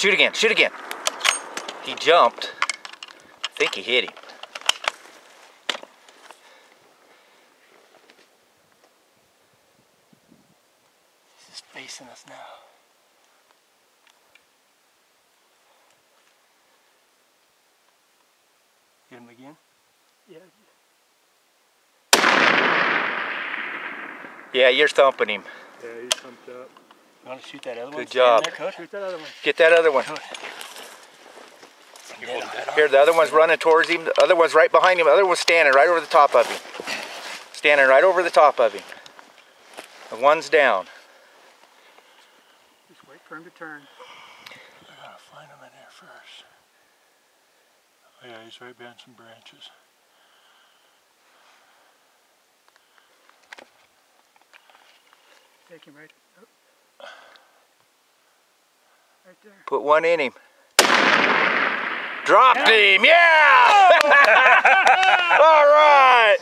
Shoot again, shoot again. He jumped. I think he hit him. He's facing us now. Hit him again? Yeah. Yeah, you're thumping him. Yeah, he's pumped up. You want to shoot that other one? Good job. There, coach? Shoot that other one. Get that other one. Here, the other one's running towards him. The other one's right behind him. The other one's standing right over the top of him. Standing right over the top of him. The one's down. Just wait for him to turn. I gotta find him in there first. Oh, yeah, he's right behind some branches. Take him right. oh. Right there. Put one in him. Dropped him. Yeah! Oh! All right.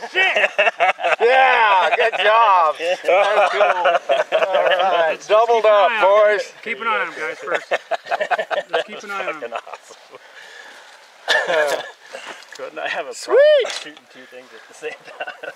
Yeah, good job. That's cool. All right. Doubled Keep an up, eye him. boys. Keep an eye on him, guys, first. Let's keep an eye on him. Couldn't I have a Sweet. shooting two things at the same time?